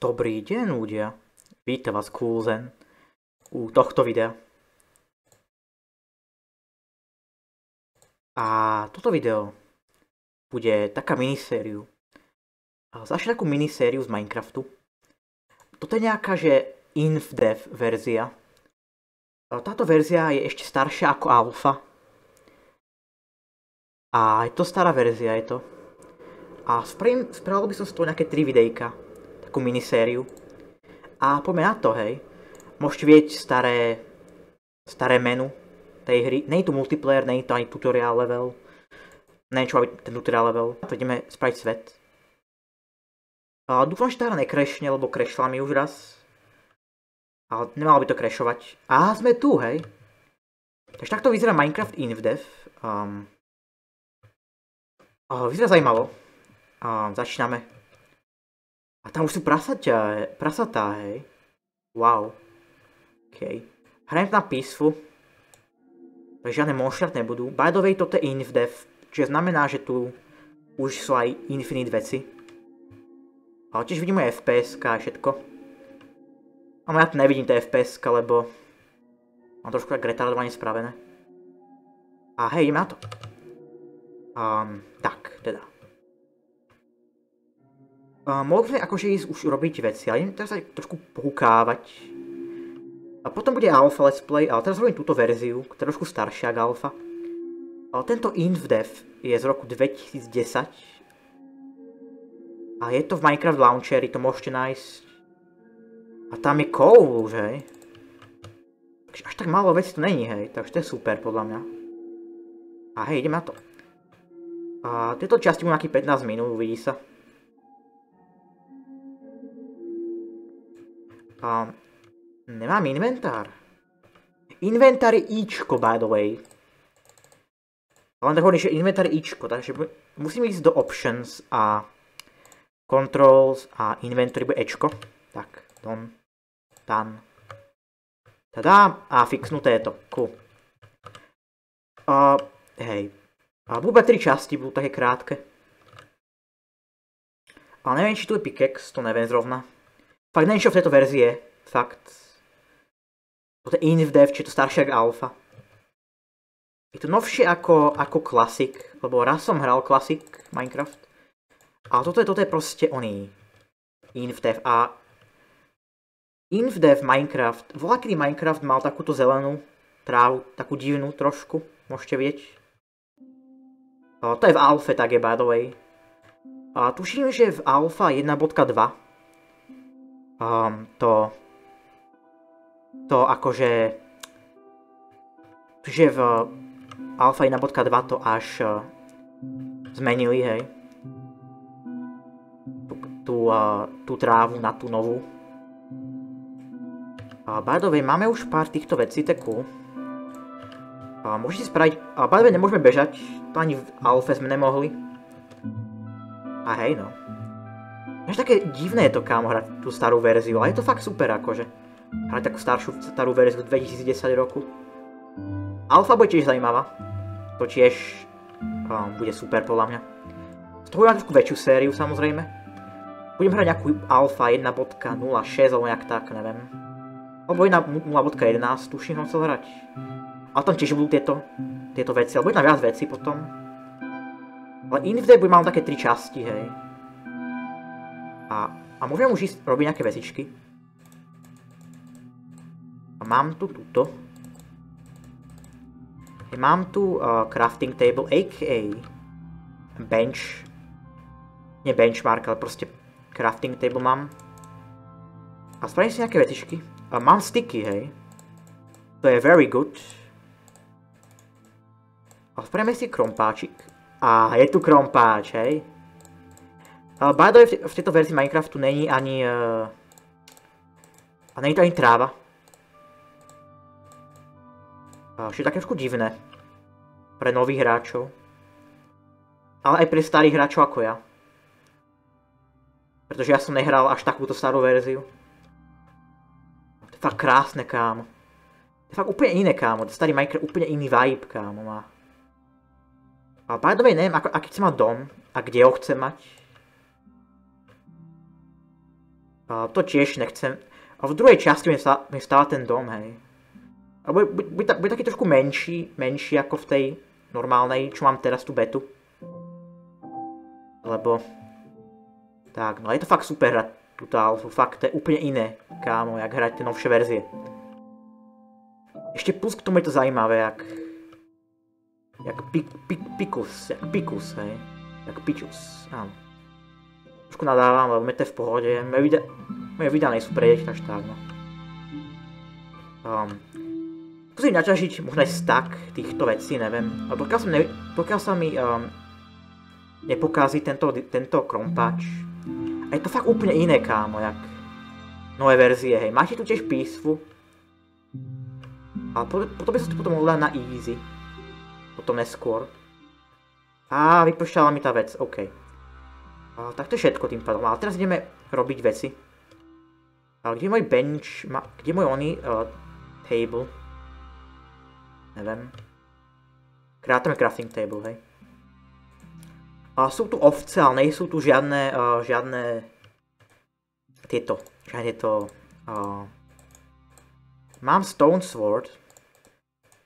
Dobrý deň ľudia, vítam vás Coolzen u tohto videa. A toto video bude taká minisériu. Začne takú minisériu z Minecraftu. Toto je nejaká, že InfDev verzia. Táto verzia je ešte staršia ako alfa. A je to stará verzia, je to. A spravil by som z toho nejaké 3 videjka takú minisériu. A poďme na to, hej. Môžete vidieť staré, staré menu tej hry. Je tu multiplayer, je to ani tutorial level. Neviem, čo má ten tutorial level. To ideme spraviť svet. A dúfam, že tá hra nekrešne, lebo krešla mi už raz. Ale nemalo by to krešovať. A sme tu, hej. Takže takto vyzerá Minecraft InvDev. Um, uh, vyzerá zaujímavo. Um, začíname. A tam už sú prasatá, prasatá, hej. Wow. OK. Hrajem na písfu. Takže žiadne monštrat nebudú. By the way, toto je InfDev, čiže znamená, že tu už sú aj Infinite veci. Ale tiež vidíme FPS a všetko. Ale ja tu nevidím tie FPS, lebo mám trošku tak retardovanie spravené. A hej, ideme na to. Um, tak, teda. Uh, mohli sme akože ísť už robiť veci, ale idem teraz sa trošku pohukávať. A potom bude alfa let's play, ale teraz robím túto verziu, trošku staršia ako alfa. Ale tento InfDev je z roku 2010. A je to v Minecraft Launcheri, to môžete nájsť. A tam je coal už, hej. Takže až tak málo vecí tu není, hej, takže to je super podľa mňa. A hej, ideme na to. A tieto časti budú nejakých 15 minút, uvidí sa. Nemám inventár. Inventár je Ičko, by the way. Len tak hovorím, že inventár je Ičko, takže musím ísť do options a controls a inventory bude Ečko. Tak, don, dan. Tada, a fixnuté je to, cool. Hej. A budú tri časti, budú také krátke. Ale neviem, či tu je pickaxe, to neviem zrovna. Fakt neviem, čo v tejto verzii je. Fakt. To je InfDev, či je to staršie ako alfa. Je to novšie ako, ako Classic, lebo raz som hral Classic Minecraft. Ale toto je, toto je proste oný. InfDev a InfDev Minecraft, volá kedy Minecraft mal takúto zelenú trávu, takú divnú trošku, môžete vidieť. O, to je v alfe tak je by the way. A tuším, že v alfa 1.2 um, to, to akože, že v Alpha 1.2 to až uh, zmenili, hej. Tú, uh, tú trávu na tú novú. Uh, way, máme už pár týchto vecí, cool. Uh, môžete spraviť, uh, by nemôžeme bežať, to ani v Alpha sme nemohli. A hej no. Až také divné je to kámo hrať tú starú verziu, ale je to fakt super akože. Hrať takú staršiu starú verziu 2010 roku. Alfa bude tiež zaujímavá. To tiež um, bude super podľa mňa. Z toho budem trošku väčšiu sériu samozrejme. Budem hrať nejakú Alfa 1.06 alebo nejak tak, neviem. Alebo 1.11, tuším som chcel hrať. A tam tiež budú tieto, tieto veci, alebo bude tam viac veci potom. Ale Invade bude mal také tri časti, hej. A, a môžem už ísť robiť nejaké vecičky. A mám tu túto. Mám tu uh, crafting table, a.k.a. bench. Nie benchmark, ale proste crafting table mám. A spravím si nejaké vecičky. A mám sticky, hej. To je very good. A spravíme si krompáčik. A je tu krompáč, hej. Uh, by the way, v, tejto verzii Minecraftu není ani... Uh, a není to ani tráva. Uh, je také trošku divné. Pre nových hráčov. Ale aj pre starých hráčov ako ja. Pretože ja som nehral až takúto starú verziu. To je fakt krásne, kámo. To je fakt úplne iné, kámo. To starý Minecraft úplne iný vibe, kámo má. A by the way, neviem, ako, aký chce mať dom a kde ho chce mať. To tiež nechcem. A v druhej časti mi, stá, mi stáva ten dom, hej. A bude, bude, bude, taký trošku menší, menší ako v tej normálnej, čo mám teraz tú betu. Lebo... Tak, no je to fakt super hrať túto alfu, fakt to je úplne iné, kámo, jak hrať tie novšie verzie. Ešte plus k tomu je to zaujímavé, jak... Jak pik, pik, pikus, jak pikus, hej. Jak pičus, áno. Trošku nadávam, lebo je v pohode. Moje videa, videa nie sú pre deti, takže tak, no. Um, skúsim naťažiť možno aj stack týchto vecí, neviem. Ale pokiaľ, som sa mi um, nepokází tento, tento krompáč, a je to fakt úplne iné, kámo, jak nové verzie, hej. Máte tu tiež písvu, ale potom, by som to potom mohol na easy. Potom neskôr. Á, vypršala mi tá vec, OK. Tak to je všetko tým pádom, ale teraz ideme robiť veci. Kde je môj bench, kde je môj oný uh, table? Neviem. Krátame crafting table, hej. A sú tu ovce, ale nie sú tu žiadne, uh, žiadne tieto, žiadne to, uh, mám stone sword,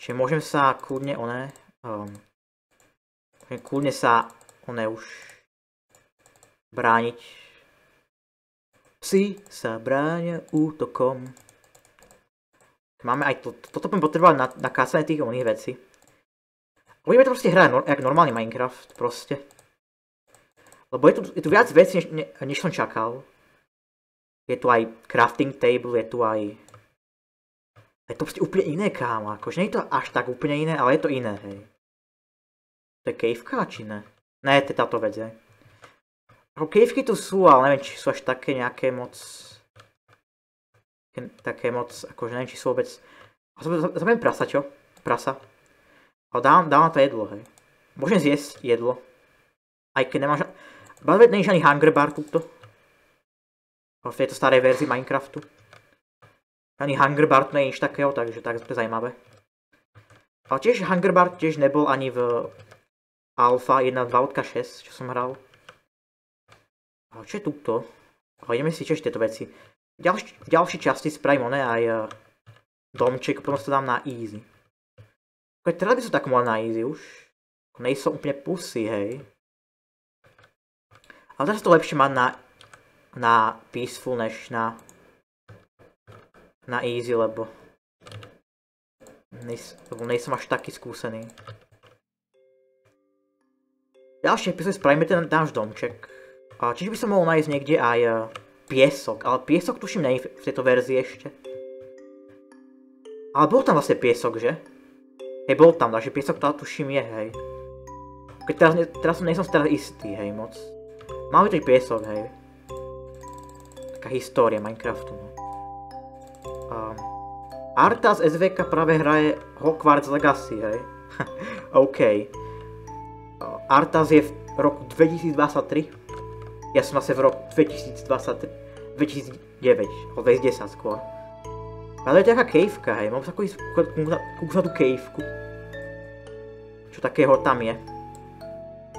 čiže môžem sa kľudne one, um, môžem kľudne sa one už brániť. Psi sa bráňa útokom. Máme aj to, toto budem potrebovať na, na kácanie tých oných vecí. Budeme to proste hrať no, jak normálny Minecraft, proste. Lebo je tu, je tu viac vecí, než, ne, než som čakal. Je tu aj crafting table, je tu aj... Je to proste úplne iné, kámo. Akože nie je to až tak úplne iné, ale je to iné, hej. To je caveka, či ne? Ne, to je táto vec, hej. Ako caveky tu sú, ale neviem, či sú až také nejaké moc... Také moc, akože neviem, či sú vôbec... Zabijem prasa, čo? Prasa. Ale dávam, dávam to jedlo, hej. Môžem zjesť jedlo. Aj keď nemám ža... Bazvet není žiadny hunger bar tuto. V tejto starej verzii Minecraftu. Ani hunger bar tu je nič takého, takže tak to je zajímavé. Ale tiež hunger bar tiež nebol ani v Alpha 1.2.6, čo som hral. A čo je tuto? A ideme si tiež tieto veci. V ďalší, ďalšej časti spravím oné aj uh, domček, potom sa dám na easy. Okay, teraz by som tak mohol na easy už. Nej som úplne pusy, hej. Ale teraz to lepšie mať na, na peaceful, než na, na easy, lebo lebo nejsem až taký skúsený. Ďalšie epizódy spravíme ten náš domček. Čiže by som mohol nájsť niekde aj uh, piesok, ale piesok tuším nej v tejto verzii ešte. Ale bol tam vlastne piesok, že? Hej, bol tam, takže piesok to tuším je, hej. Keď teraz, teraz som, nejsem teraz istý, hej, moc. Máme tu piesok, hej. Taká história Minecraftu, no. Um, Arta z SVK práve hraje Hogwarts Legacy, hej. OK. Artas je v roku 2023 ja som asi v roku 2023, 2009, alebo 2010 skôr. Ale je taká kejvka, hej, mám sa ísť kúknúť na tú kejvku. Čo takého tam je.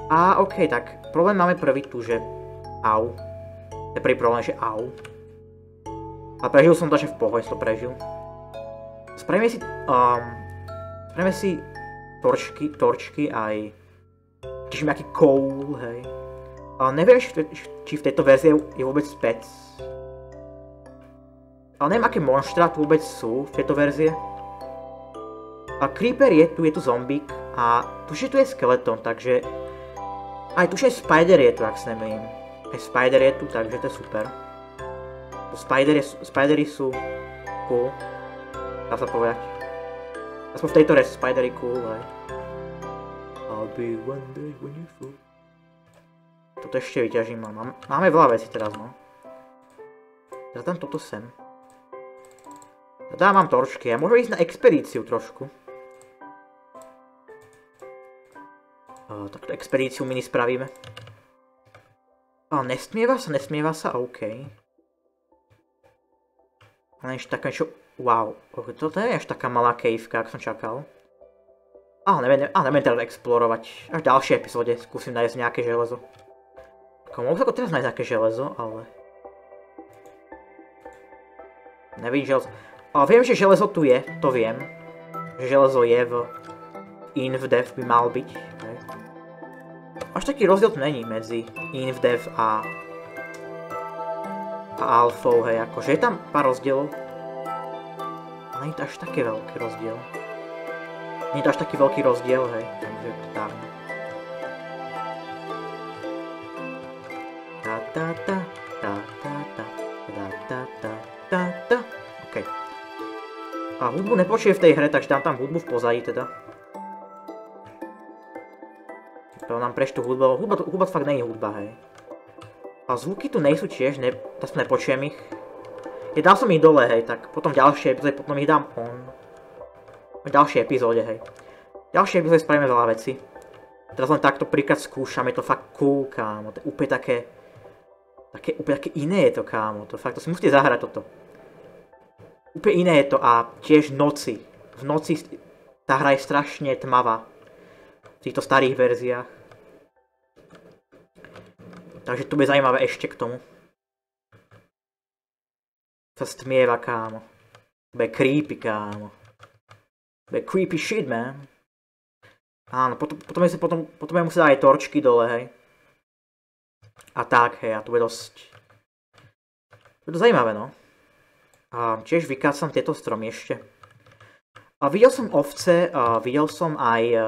A ok, tak problém máme prvý tu, že au. Je prvý problém, že au. A prežil som to, že v pohode to prežil. Spravíme si, um, spravíme si torčky, torčky aj tiež nejaký coal, hej. Ale neviem, či v tejto verzii je vôbec spec. Ale neviem, aké monštra tu vôbec sú v tejto verzie. A Creeper je tu, je tu zombík a tuším, tu je skeleton, takže... Aj tuším, Spider je tu, ak sa nemýlim. Aj Spider je tu, takže to je super. Spider je, Spidery sú cool. Dá sa povedať. Aspoň v tejto res Spidery cool, aj. I'll be one day when you fall. Toto ešte vyťažím. Mám, máme veľa vecí teraz, no. Dám toto sem. Teda mám torčky. Ja môžem ísť na expedíciu trošku. Uh, takto expedíciu mini spravíme. Ale nesmieva sa, nesmieva sa, OK. Ale ešte také čo... Wow, toto je až taká malá caveka, ak som čakal. Ale neviem, ale neviem teda explorovať. Až v ďalšej epizóde skúsim nájsť nejaké železo. Sa ako teraz nájsť nejaké železo, ale... Nevidím železo. Ale viem, že železo tu je, to viem. Že železo je v InvDev by mal byť. Až taký rozdiel tu není medzi InvDev a a alfou, hej, akože je tam pár rozdielov. Ale je to až také veľký rozdiel. Nie je to až taký veľký rozdiel, hej, takže tak. Ta ta, ta ta ta, ta ta ta, ta ta. OK. A hudbu nepočuje v tej hre, takže dám tam hudbu v pozadí teda. To nám prečtu hudba, hudba, hudba fakt není hudba, hej. A zvuky tu nejsú tiež, ne, to nepočujem ich. Je, dal som ich dole, hej, tak potom v ďalšej epizóde, potom ich dám on. V ďalšej epizóde, hej. V ďalšej epizóde spravíme veľa veci. Teraz len takto príklad skúšam, je to fakt cool, kámo, to je úplne také... Také, úplne také iné je to, kámo, to fakt, to si musíte zahrať toto. Úplne iné je to a tiež noci. V noci tá hra je strašne tmavá. V týchto starých verziách. Takže to bude zajímavé ešte k tomu. Sa stmieva, kámo. To bude creepy, kámo. To bude creepy shit, man. Áno, potom, potom, potom, potom budem musieť aj torčky dole, hej. A tak, hej, a to bude dosť... To bude zajímavé, no. A tiež vykácam tieto stromy ešte. A videl som ovce, a videl som aj uh,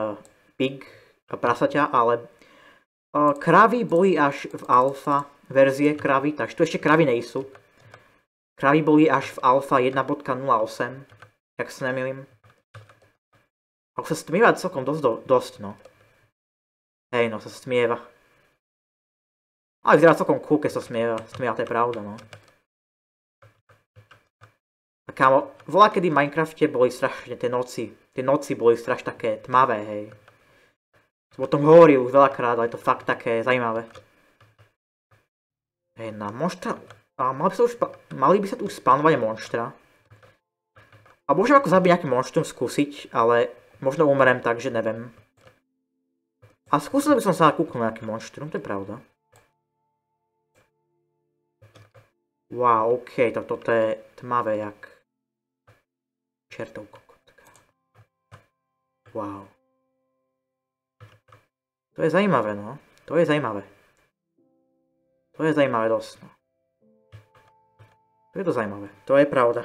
pig, prasaťa, ale Kravy boli až v alfa verzie kravy, takže tu ešte kravy nejsú. Kravy boli až v alfa 1.08, jak sa nemýlim. Ale sa stmieva celkom dosť, do, dosť no. Hej, no, sa stmieva. Ale vyzerá celkom cool, keď sa smieva. Smieva, to je pravda, no. A kámo, volá kedy v Minecrafte boli strašne tie noci. Tie noci boli strašne také tmavé, hej. Som o tom hovoril už veľakrát, ale je to fakt také zaujímavé. Hej, na monštra... A mali by sa, už, mali by sa tu už spánovať monštra. A môžem ako zabiť nejaký monštrum skúsiť, ale možno umrem tak, že neviem. A skúsil by som sa kúknúť nejaký monštrum, to je pravda. Wow, ok, to, toto je tmavé jak... Čertov kokot. Wow. To je zajímavé, no. To je zajímavé. To je zajímavé dosť, no. To je to zajímavé. To je pravda.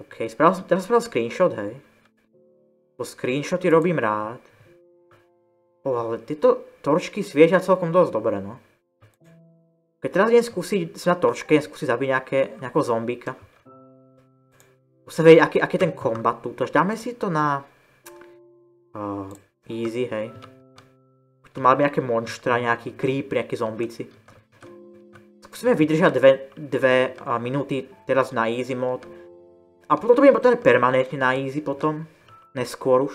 OK, spravil, teraz spravil screenshot, hej. Po screenshoty robím rád. O, ale tieto torčky sviežia celkom dosť dobre, no. Keď teraz idem skúsiť si na torčke, idem skúsiť zabiť nejaké, nejakého zombíka. Sa vedieť, aký, aký je ten kombat tu. Dáme si to na... Uh, Easy, hej. Tu mali nejaké monštra, nejaký creep, nejaké zombici. Skúsime vydržať dve, dve uh, minúty teraz na easy mod. A potom to budem potom permanentne na easy potom. Neskôr už.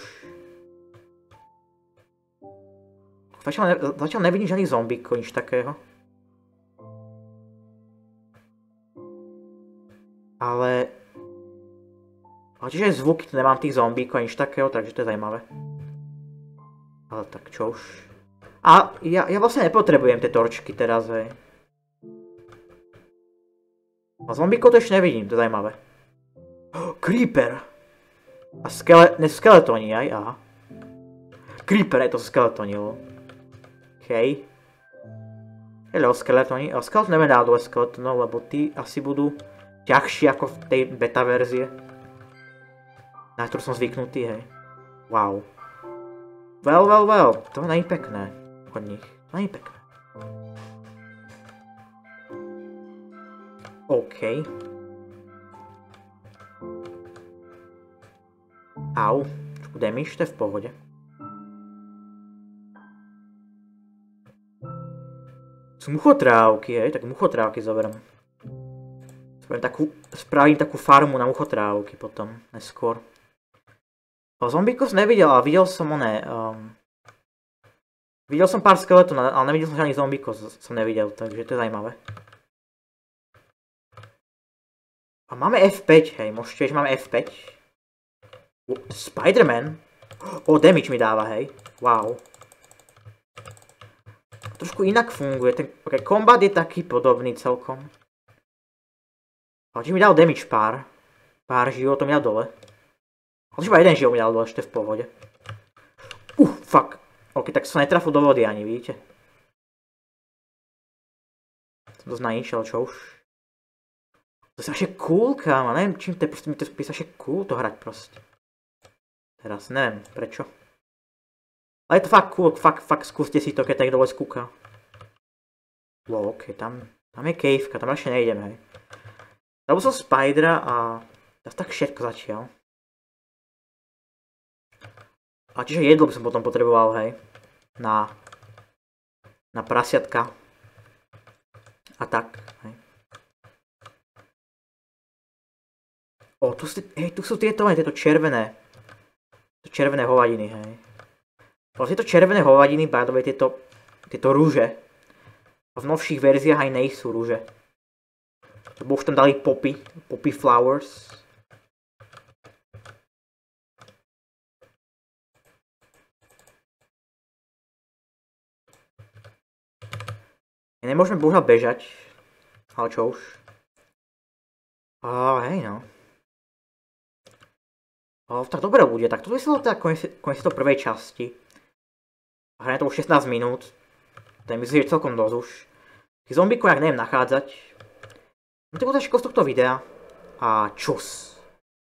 Zatiaľ, ne, zatiaľ nevidím žiadnych zombíkov, nič takého. Ale... Ale čiže aj zvuky nemám tých zombíkov, nič takého, takže to je zajímavé. Ale tak čo už. A ja, ja vlastne nepotrebujem tie torčky teraz, hej. A zombíkov to ešte nevidím, to je zaujímavé. Oh, creeper! A skele... ne skeletóni aj, aha. Creeper, je to skeletonilo. OK. Hello, skeletóni. A skeleton neviem dať dole skeletonov, lebo tí asi budú ťažší ako v tej beta verzie. Na ktorú som zvyknutý, hej. Wow. Well, well, well, to není pekné od nich. To není pekné. OK. Au, trošku damage, to je v pohode. Sú muchotrávky, hej, tak muchotrávky zoberiem. Spravím takú, spravím takú farmu na muchotrávky potom, neskôr. Zombíkov som nevidel, ale videl som oné... Um, videl som pár skeletov, ale nevidel som žiadnych zombíkov, som nevidel, takže to je zaujímavé. A máme F5, hej, môžete, že máme F5. Spider-Man? O, damage mi dáva, hej. Wow. Trošku inak funguje, ten okay, kombat je taký podobný celkom. Ale či mi dal damage pár. Pár životov mi dal dole. Ale iba jeden život mi dal dole, ešte v pohode. Uh, fuck. Ok, tak som netrafil do vody ani, vidíte? Som to znajíčal, čo už? To je strašne cool, kámo, neviem, čím to je, proste mi to je strašne cool to hrať proste. Teraz, neviem, prečo. Ale je to fakt cool, fakt, fakt skúste si to, keď tak dole skúka. Wow, ok, tam, tam je caveka, tam ešte nejdem, hej. Zabil som Spidera a teraz tak všetko začal. A čiže jedlo by som potom potreboval, hej. Na, na prasiatka. A tak, hej. O, tu, sú, hej, tu sú tieto, hej, tieto červené. Červené hovadiny, hej. Ale tieto červené hovadiny, by tieto, tieto rúže. V novších verziách aj nejsú rúže. Lebo už tam dali poppy, poppy flowers. Nemôžeme bohužiaľ bežať. Ale čo už. A hej no. Tak dobre bude, tak toto je teda koniec to prvej časti. Hraje to už 16 minút. Je myslím, že celkom dosť už. Tých zombíkov jak neviem nachádzať. To bude všetko z tohto videa. A čus.